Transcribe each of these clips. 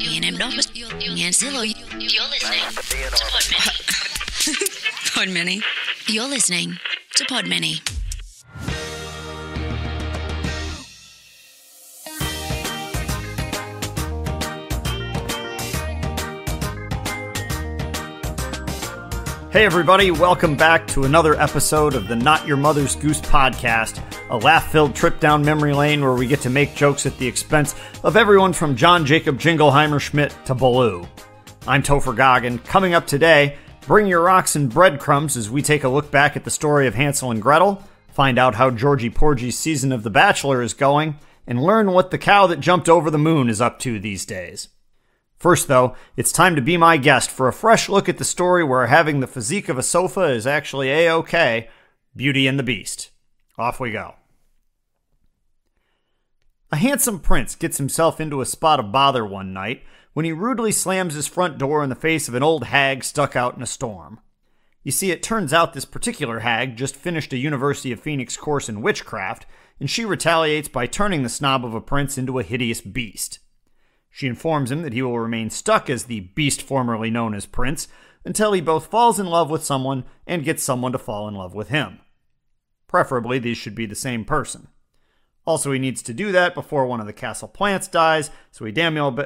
Ian Abnobus, Ian Zillow. You're listening to Podmany. Podmany. You're listening to Podmany. Hey, everybody, welcome back to another episode of the Not Your Mother's Goose podcast, a laugh filled trip down memory lane where we get to make jokes at the expense of everyone from John Jacob Jingleheimer Schmidt to Baloo. I'm Topher Goggin. Coming up today, bring your rocks and breadcrumbs as we take a look back at the story of Hansel and Gretel, find out how Georgie Porgie's season of The Bachelor is going, and learn what the cow that jumped over the moon is up to these days. First, though, it's time to be my guest for a fresh look at the story where having the physique of a sofa is actually a okay Beauty and the Beast. Off we go. A handsome prince gets himself into a spot of bother one night when he rudely slams his front door in the face of an old hag stuck out in a storm. You see, it turns out this particular hag just finished a University of Phoenix course in witchcraft, and she retaliates by turning the snob of a prince into a hideous beast. She informs him that he will remain stuck as the beast formerly known as Prince until he both falls in love with someone and gets someone to fall in love with him. Preferably, these should be the same person. Also, he needs to do that before one of the castle plants dies, so he damn well be-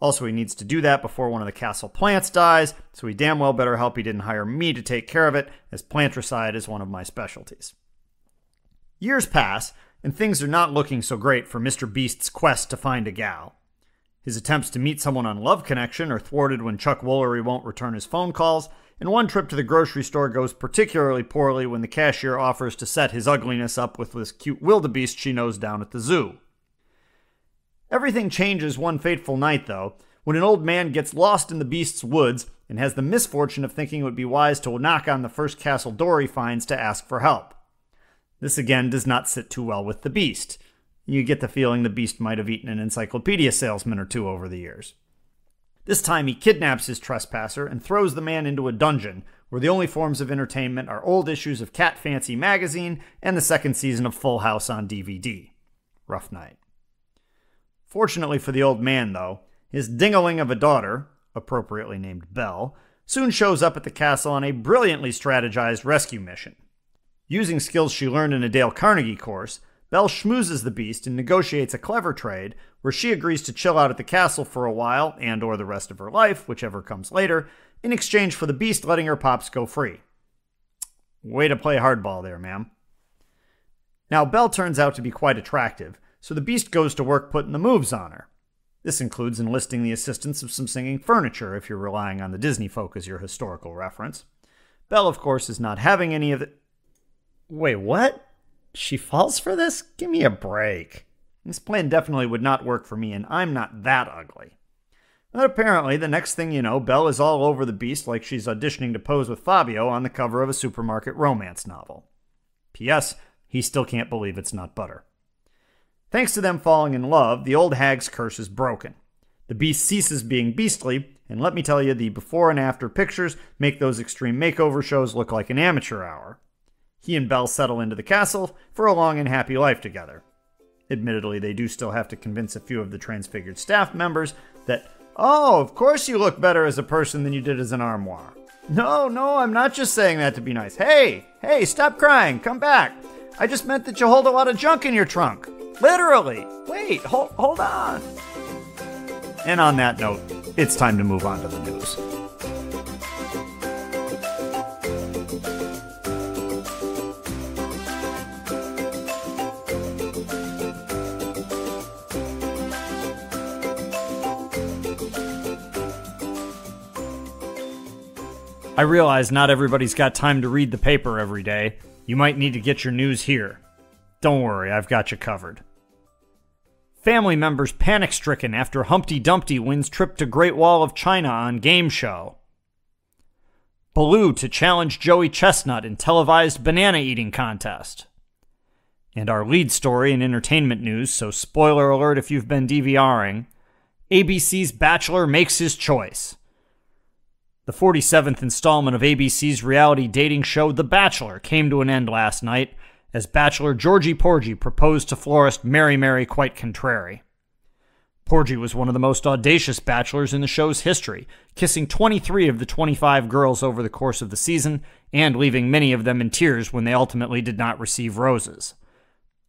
also he needs to do that before one of the castle plants dies, so he damn well better help he didn't hire me to take care of it, as plantricide is one of my specialties. Years pass, and things are not looking so great for Mr. Beast's quest to find a gal. His attempts to meet someone on Love Connection are thwarted when Chuck Woolery won't return his phone calls, and one trip to the grocery store goes particularly poorly when the cashier offers to set his ugliness up with this cute wildebeest she knows down at the zoo. Everything changes one fateful night, though, when an old man gets lost in the beast's woods and has the misfortune of thinking it would be wise to knock on the first castle door he finds to ask for help. This again does not sit too well with the beast. You get the feeling the beast might have eaten an encyclopedia salesman or two over the years. This time he kidnaps his trespasser and throws the man into a dungeon where the only forms of entertainment are old issues of Cat Fancy magazine and the second season of Full House on DVD. Rough night. Fortunately for the old man, though, his dingaling of a daughter, appropriately named Belle, soon shows up at the castle on a brilliantly strategized rescue mission. Using skills she learned in a Dale Carnegie course, Belle schmoozes the beast and negotiates a clever trade where she agrees to chill out at the castle for a while and or the rest of her life, whichever comes later, in exchange for the beast letting her pops go free. Way to play hardball there, ma'am. Now, Belle turns out to be quite attractive, so the beast goes to work putting the moves on her. This includes enlisting the assistance of some singing furniture if you're relying on the Disney folk as your historical reference. Belle, of course, is not having any of it. Wait, what? She falls for this? Give me a break. This plan definitely would not work for me, and I'm not that ugly. But apparently, the next thing you know, Belle is all over the beast like she's auditioning to pose with Fabio on the cover of a supermarket romance novel. P.S. He still can't believe it's not butter. Thanks to them falling in love, the old hag's curse is broken. The beast ceases being beastly, and let me tell you, the before and after pictures make those extreme makeover shows look like an amateur hour. He and Belle settle into the castle for a long and happy life together. Admittedly, they do still have to convince a few of the transfigured staff members that, oh, of course you look better as a person than you did as an armoire. No, no, I'm not just saying that to be nice. Hey, hey, stop crying, come back. I just meant that you hold a lot of junk in your trunk. Literally. Wait, hold, hold on. And on that note, it's time to move on to the news. I realize not everybody's got time to read the paper every day. You might need to get your news here. Don't worry, I've got you covered. Family members panic stricken after Humpty Dumpty wins trip to Great Wall of China on game show. Baloo to challenge Joey Chestnut in televised banana eating contest. And our lead story in entertainment news, so spoiler alert if you've been DVRing ABC's Bachelor makes his choice. The 47th installment of ABC's reality dating show The Bachelor came to an end last night as Bachelor Georgie Porgie proposed to florist Mary Mary Quite Contrary. Porgie was one of the most audacious bachelors in the show's history, kissing 23 of the 25 girls over the course of the season and leaving many of them in tears when they ultimately did not receive roses.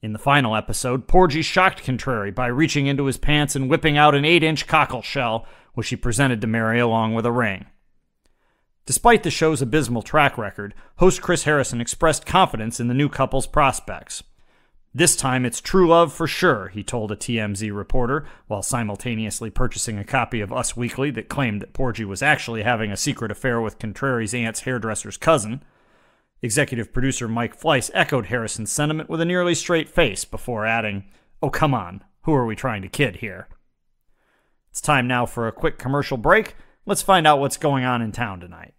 In the final episode, Porgie shocked Contrary by reaching into his pants and whipping out an 8 inch cockle shell, which he presented to Mary along with a ring. Despite the show's abysmal track record, host Chris Harrison expressed confidence in the new couple's prospects. This time it's true love for sure, he told a TMZ reporter, while simultaneously purchasing a copy of Us Weekly that claimed that Porgie was actually having a secret affair with Contrary's aunt's hairdresser's cousin. Executive producer Mike Fleiss echoed Harrison's sentiment with a nearly straight face before adding, Oh, come on, who are we trying to kid here? It's time now for a quick commercial break. Let's find out what's going on in town tonight.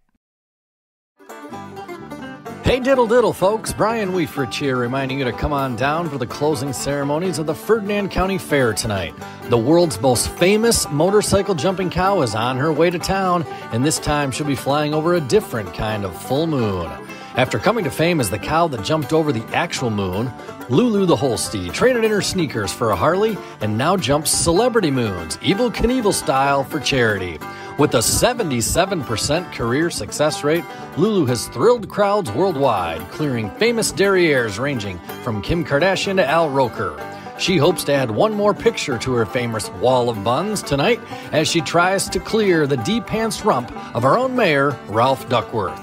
Hey diddle diddle folks, Brian Weefrich here reminding you to come on down for the closing ceremonies of the Ferdinand County Fair tonight. The world's most famous motorcycle jumping cow is on her way to town, and this time she'll be flying over a different kind of full moon. After coming to fame as the cow that jumped over the actual moon, Lulu the Holstein traded in her sneakers for a Harley and now jumps celebrity moons, Evel Knievel style, for charity. With a 77% career success rate, Lulu has thrilled crowds worldwide, clearing famous derrieres ranging from Kim Kardashian to Al Roker. She hopes to add one more picture to her famous wall of buns tonight as she tries to clear the deep pants rump of our own mayor, Ralph Duckworth.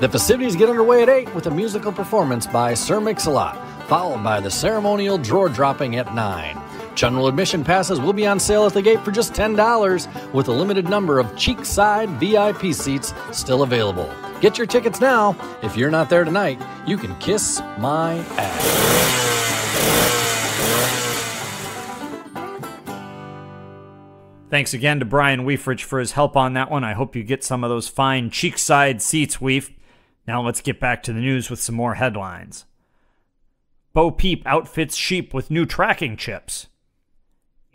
The festivities get underway at 8 with a musical performance by Sir Mix-a-Lot, followed by the ceremonial drawer dropping at 9. General admission passes will be on sale at the gate for just $10, with a limited number of cheek-side VIP seats still available. Get your tickets now. If you're not there tonight, you can kiss my ass. Thanks again to Brian Weefrich for his help on that one. I hope you get some of those fine cheek-side seats, Weef. Now let's get back to the news with some more headlines. Bo Peep outfits sheep with new tracking chips.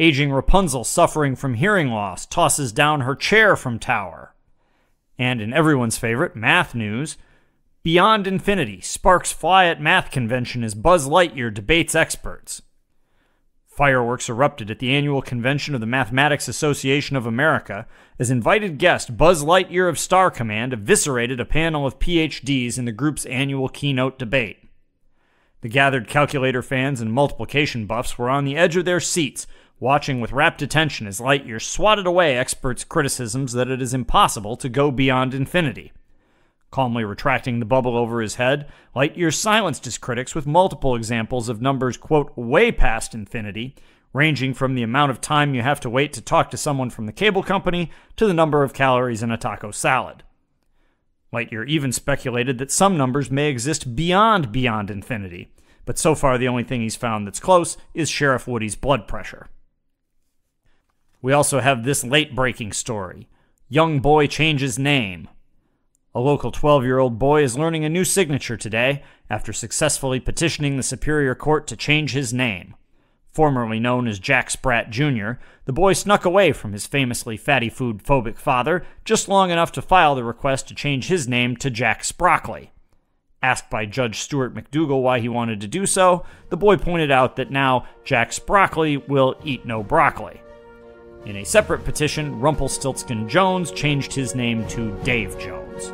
Aging Rapunzel, suffering from hearing loss, tosses down her chair from tower. And in everyone's favorite, math news, Beyond Infinity, sparks fly at math convention as Buzz Lightyear debates experts. Fireworks erupted at the annual convention of the Mathematics Association of America as invited guest Buzz Lightyear of Star Command eviscerated a panel of PhDs in the group's annual keynote debate. The gathered calculator fans and multiplication buffs were on the edge of their seats watching with rapt attention as Lightyear swatted away experts' criticisms that it is impossible to go beyond infinity. Calmly retracting the bubble over his head, Lightyear silenced his critics with multiple examples of numbers, quote, way past infinity, ranging from the amount of time you have to wait to talk to someone from the cable company to the number of calories in a taco salad. Lightyear even speculated that some numbers may exist beyond beyond infinity, but so far the only thing he's found that's close is Sheriff Woody's blood pressure. We also have this late breaking story Young boy changes name. A local 12 year old boy is learning a new signature today after successfully petitioning the Superior Court to change his name. Formerly known as Jack Spratt Jr., the boy snuck away from his famously fatty food phobic father just long enough to file the request to change his name to Jack Sprockly. Asked by Judge Stuart McDougal why he wanted to do so, the boy pointed out that now Jack Sprockly will eat no broccoli. In a separate petition, Rumpelstiltskin Jones changed his name to Dave Jones.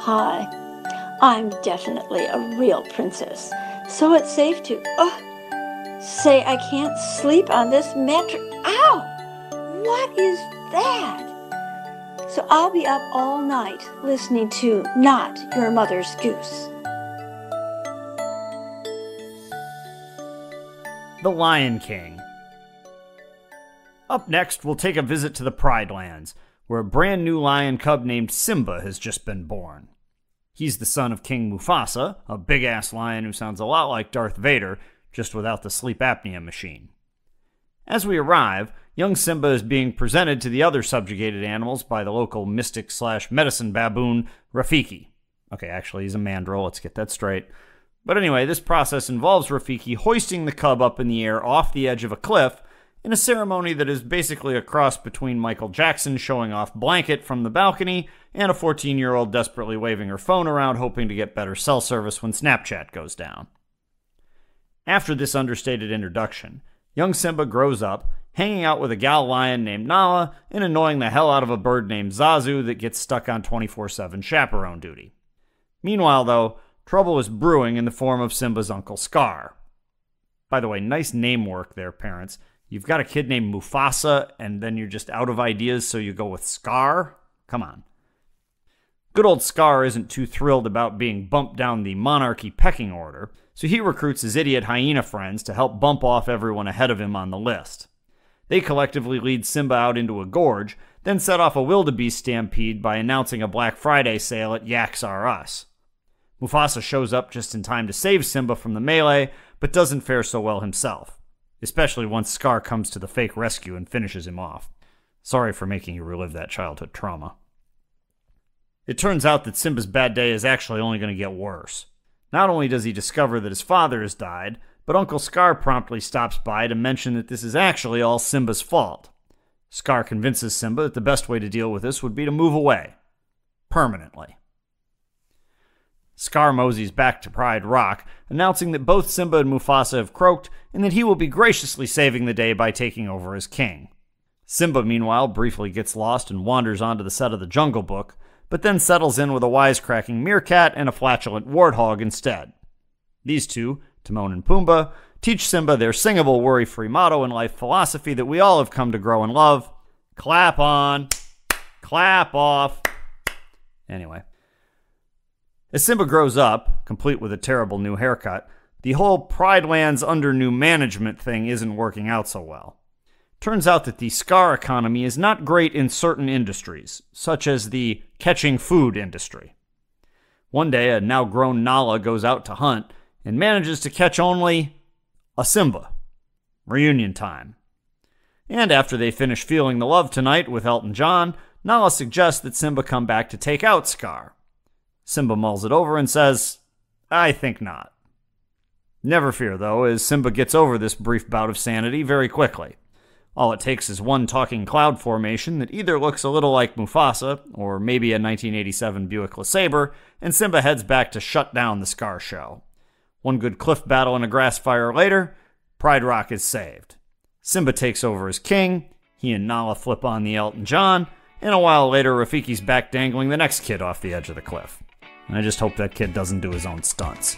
Hi, I'm definitely a real princess, so it's safe to uh, say I can't sleep on this mattress. Ow! What is that? So I'll be up all night listening to Not Your Mother's Goose. The Lion King. Up next, we'll take a visit to the Pride Lands, where a brand new lion cub named Simba has just been born. He's the son of King Mufasa, a big ass lion who sounds a lot like Darth Vader, just without the sleep apnea machine. As we arrive, young Simba is being presented to the other subjugated animals by the local mystic slash medicine baboon, Rafiki. Okay, actually, he's a mandrill, let's get that straight. But anyway, this process involves Rafiki hoisting the cub up in the air off the edge of a cliff in a ceremony that is basically a cross between Michael Jackson showing off blanket from the balcony and a 14 year old desperately waving her phone around hoping to get better cell service when Snapchat goes down. After this understated introduction, young Simba grows up, hanging out with a gal lion named Nala and annoying the hell out of a bird named Zazu that gets stuck on 24 7 chaperone duty. Meanwhile, though, trouble is brewing in the form of Simba's uncle Scar. By the way, nice name work there, parents. You've got a kid named Mufasa, and then you're just out of ideas, so you go with Scar? Come on. Good old Scar isn't too thrilled about being bumped down the monarchy pecking order, so he recruits his idiot hyena friends to help bump off everyone ahead of him on the list. They collectively lead Simba out into a gorge, then set off a wildebeest stampede by announcing a Black Friday sale at Yaks R Us. Mufasa shows up just in time to save Simba from the melee, but doesn't fare so well himself, especially once Scar comes to the fake rescue and finishes him off. Sorry for making you relive that childhood trauma. It turns out that Simba's bad day is actually only going to get worse. Not only does he discover that his father has died, but Uncle Scar promptly stops by to mention that this is actually all Simba's fault. Scar convinces Simba that the best way to deal with this would be to move away. Permanently. Scar moseys back to Pride Rock, announcing that both Simba and Mufasa have croaked and that he will be graciously saving the day by taking over as king. Simba, meanwhile, briefly gets lost and wanders onto the set of the Jungle Book, but then settles in with a wisecracking meerkat and a flatulent warthog instead. These two, Timon and Pumbaa, teach Simba their singable worry free motto and life philosophy that we all have come to grow and love clap on, clap off. Anyway. As Simba grows up, complete with a terrible new haircut, the whole Pride Lands under new management thing isn't working out so well. Turns out that the Scar economy is not great in certain industries, such as the catching food industry. One day, a now grown Nala goes out to hunt and manages to catch only a Simba. Reunion time. And after they finish feeling the love tonight with Elton John, Nala suggests that Simba come back to take out Scar. Simba mulls it over and says, I think not. Never fear, though, as Simba gets over this brief bout of sanity very quickly. All it takes is one talking cloud formation that either looks a little like Mufasa or maybe a 1987 Buick LeSabre, and Simba heads back to shut down the Scar Show. One good cliff battle and a grass fire later, Pride Rock is saved. Simba takes over as king, he and Nala flip on the Elton John, and a while later, Rafiki's back dangling the next kid off the edge of the cliff. I just hope that kid doesn't do his own stunts.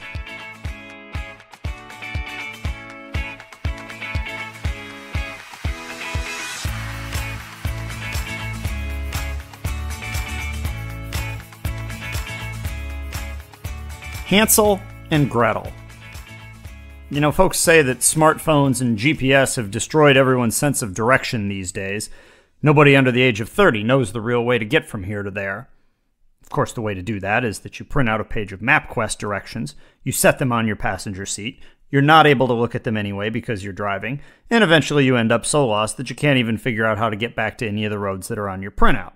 Hansel and Gretel. You know, folks say that smartphones and GPS have destroyed everyone's sense of direction these days. Nobody under the age of 30 knows the real way to get from here to there. Of course, the way to do that is that you print out a page of MapQuest directions, you set them on your passenger seat, you're not able to look at them anyway because you're driving, and eventually you end up so lost that you can't even figure out how to get back to any of the roads that are on your printout.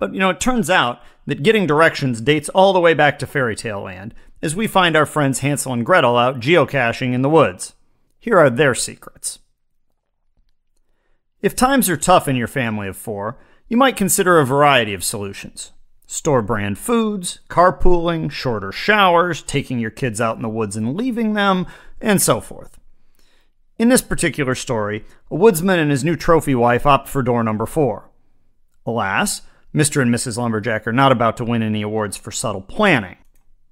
But, you know, it turns out that getting directions dates all the way back to fairy tale land, as we find our friends Hansel and Gretel out geocaching in the woods. Here are their secrets. If times are tough in your family of four, you might consider a variety of solutions. Store brand foods, carpooling, shorter showers, taking your kids out in the woods and leaving them, and so forth. In this particular story, a woodsman and his new trophy wife opt for door number four. Alas, Mr. and Mrs. Lumberjack are not about to win any awards for subtle planning.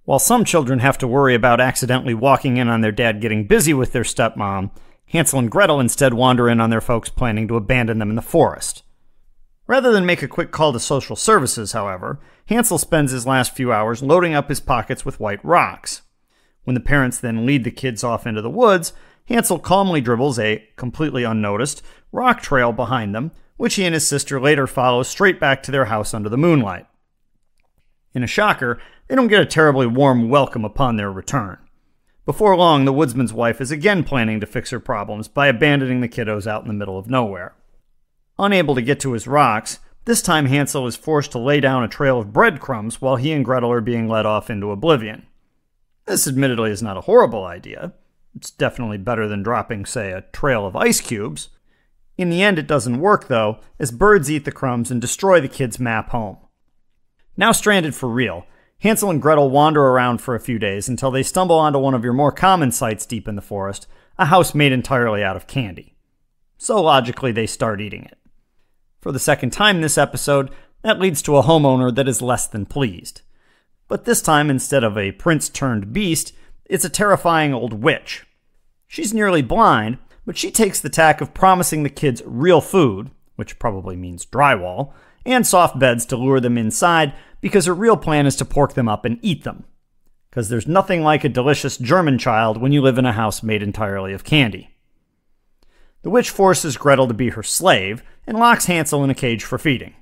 While some children have to worry about accidentally walking in on their dad getting busy with their stepmom, Hansel and Gretel instead wander in on their folks planning to abandon them in the forest. Rather than make a quick call to social services, however, Hansel spends his last few hours loading up his pockets with white rocks. When the parents then lead the kids off into the woods, Hansel calmly dribbles a, completely unnoticed, rock trail behind them, which he and his sister later follow straight back to their house under the moonlight. In a shocker, they don't get a terribly warm welcome upon their return. Before long, the woodsman's wife is again planning to fix her problems by abandoning the kiddos out in the middle of nowhere. Unable to get to his rocks, this time Hansel is forced to lay down a trail of breadcrumbs while he and Gretel are being led off into oblivion. This admittedly is not a horrible idea. It's definitely better than dropping, say, a trail of ice cubes. In the end, it doesn't work, though, as birds eat the crumbs and destroy the kids' map home. Now stranded for real, Hansel and Gretel wander around for a few days until they stumble onto one of your more common sights deep in the forest a house made entirely out of candy. So logically, they start eating it. For the second time in this episode, that leads to a homeowner that is less than pleased. But this time, instead of a prince turned beast, it's a terrifying old witch. She's nearly blind, but she takes the tack of promising the kids real food, which probably means drywall, and soft beds to lure them inside because her real plan is to pork them up and eat them. Because there's nothing like a delicious German child when you live in a house made entirely of candy. The witch forces Gretel to be her slave and locks Hansel in a cage for feeding.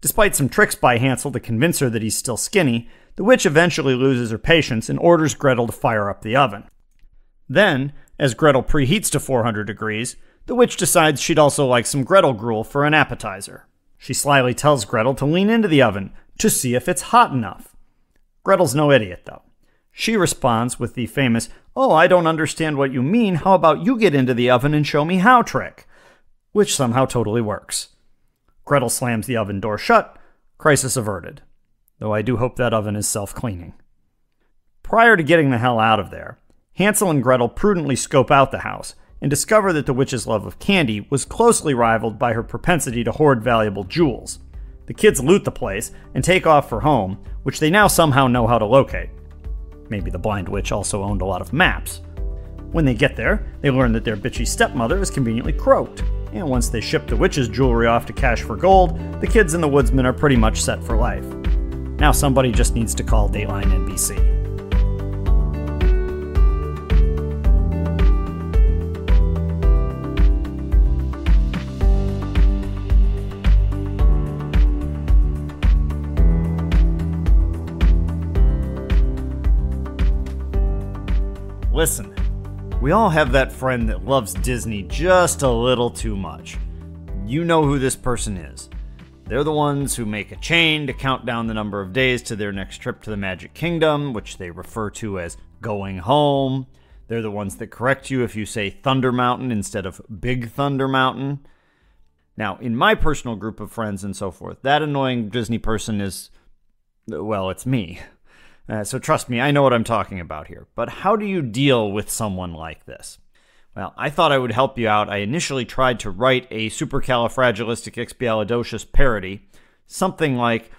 Despite some tricks by Hansel to convince her that he's still skinny, the witch eventually loses her patience and orders Gretel to fire up the oven. Then, as Gretel preheats to 400 degrees, the witch decides she'd also like some Gretel gruel for an appetizer. She slyly tells Gretel to lean into the oven to see if it's hot enough. Gretel's no idiot, though. She responds with the famous, Oh, I don't understand what you mean. How about you get into the oven and show me how trick? Which somehow totally works. Gretel slams the oven door shut, crisis averted. Though I do hope that oven is self cleaning. Prior to getting the hell out of there, Hansel and Gretel prudently scope out the house and discover that the witch's love of candy was closely rivaled by her propensity to hoard valuable jewels. The kids loot the place and take off for home, which they now somehow know how to locate. Maybe the blind witch also owned a lot of maps. When they get there, they learn that their bitchy stepmother is conveniently croaked. And once they ship the witch's jewelry off to cash for gold, the kids and the woodsmen are pretty much set for life. Now somebody just needs to call Dateline NBC. We all have that friend that loves Disney just a little too much. You know who this person is. They're the ones who make a chain to count down the number of days to their next trip to the Magic Kingdom, which they refer to as going home. They're the ones that correct you if you say Thunder Mountain instead of Big Thunder Mountain. Now, in my personal group of friends and so forth, that annoying Disney person is, well, it's me. Uh, so trust me, I know what I'm talking about here. But how do you deal with someone like this? Well, I thought I would help you out. I initially tried to write a supercalifragilisticexpialidocious parody, something like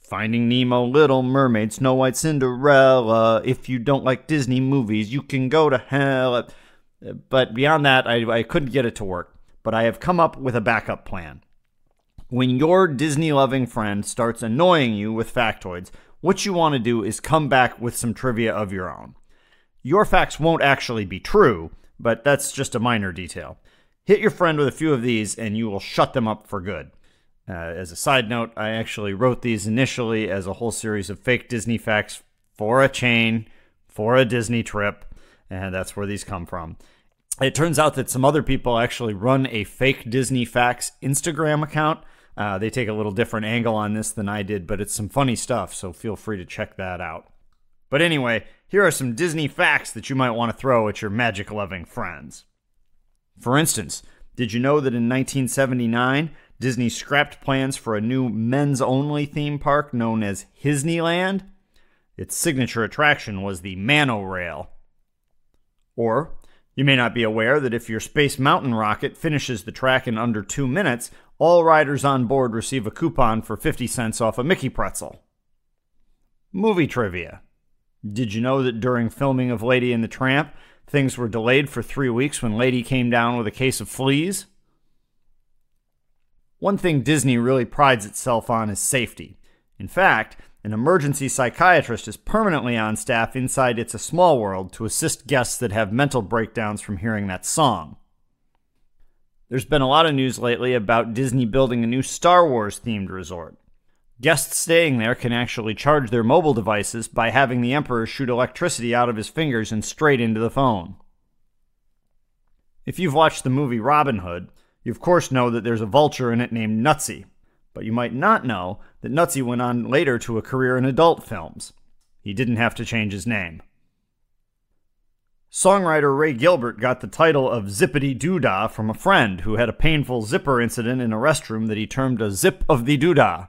Finding Nemo, Little Mermaid, Snow White, Cinderella. If you don't like Disney movies, you can go to hell. But beyond that, I, I couldn't get it to work. But I have come up with a backup plan. When your Disney loving friend starts annoying you with factoids, what you want to do is come back with some trivia of your own. Your facts won't actually be true, but that's just a minor detail. Hit your friend with a few of these and you will shut them up for good. Uh, as a side note, I actually wrote these initially as a whole series of fake Disney facts for a chain, for a Disney trip, and that's where these come from. It turns out that some other people actually run a fake Disney facts Instagram account uh, they take a little different angle on this than I did, but it's some funny stuff, so feel free to check that out. But anyway, here are some Disney facts that you might want to throw at your magic loving friends. For instance, did you know that in 1979, Disney scrapped plans for a new men's only theme park known as Disneyland? Its signature attraction was the Monorail. Or, you may not be aware that if your Space Mountain rocket finishes the track in under two minutes, all riders on board receive a coupon for 50 cents off a Mickey pretzel. Movie trivia. Did you know that during filming of Lady and the Tramp, things were delayed for three weeks when Lady came down with a case of fleas? One thing Disney really prides itself on is safety. In fact, an emergency psychiatrist is permanently on staff inside It's a Small World to assist guests that have mental breakdowns from hearing that song. There's been a lot of news lately about Disney building a new Star Wars themed resort. Guests staying there can actually charge their mobile devices by having the Emperor shoot electricity out of his fingers and straight into the phone. If you've watched the movie Robin Hood, you of course know that there's a vulture in it named Nutsy, but you might not know that Nutsy went on later to a career in adult films. He didn't have to change his name. Songwriter Ray Gilbert got the title of Zip-a-Dee-Doo-Dah from a friend who had a painful zipper incident in a restroom that he termed a zip of the doodah.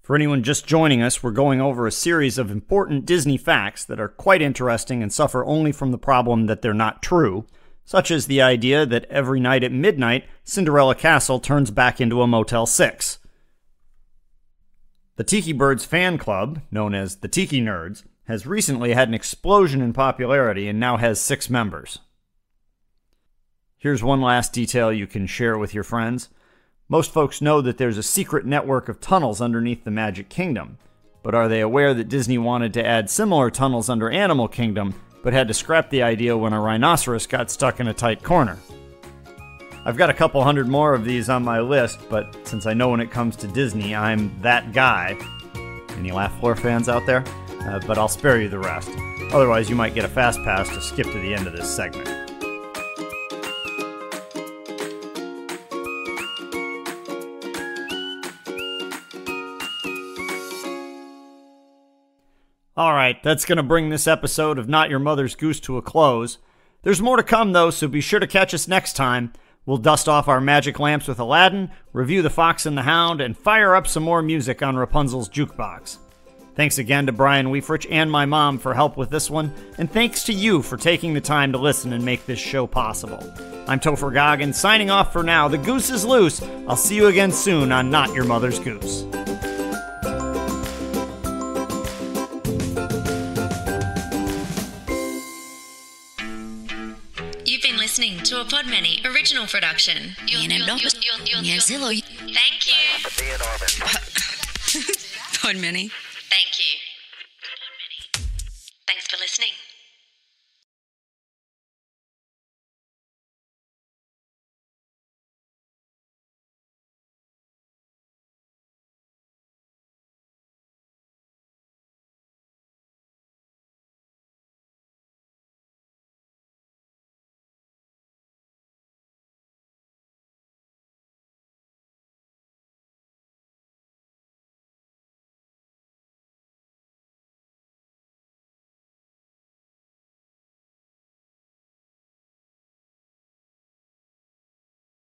For anyone just joining us, we're going over a series of important Disney facts that are quite interesting and suffer only from the problem that they're not true, such as the idea that every night at midnight, Cinderella Castle turns back into a Motel 6. The Tiki Birds fan club, known as the Tiki Nerds, has recently had an explosion in popularity and now has six members. Here's one last detail you can share with your friends. Most folks know that there's a secret network of tunnels underneath the Magic Kingdom, but are they aware that Disney wanted to add similar tunnels under Animal Kingdom, but had to scrap the idea when a rhinoceros got stuck in a tight corner? I've got a couple hundred more of these on my list, but since I know when it comes to Disney, I'm that guy. Any Laugh Floor fans out there? Uh, but I'll spare you the rest. Otherwise, you might get a fast pass to skip to the end of this segment. All right, that's going to bring this episode of Not Your Mother's Goose to a close. There's more to come, though, so be sure to catch us next time. We'll dust off our magic lamps with Aladdin, review The Fox and the Hound, and fire up some more music on Rapunzel's jukebox. Thanks again to Brian Weefrich and my mom for help with this one, and thanks to you for taking the time to listen and make this show possible. I'm Topher Goggin, signing off for now. The goose is loose. I'll see you again soon on Not Your Mother's Goose. You've been listening to a Podmany original production. Bien el nombre. Yes, hello. Thank you. Podmany. Thank you.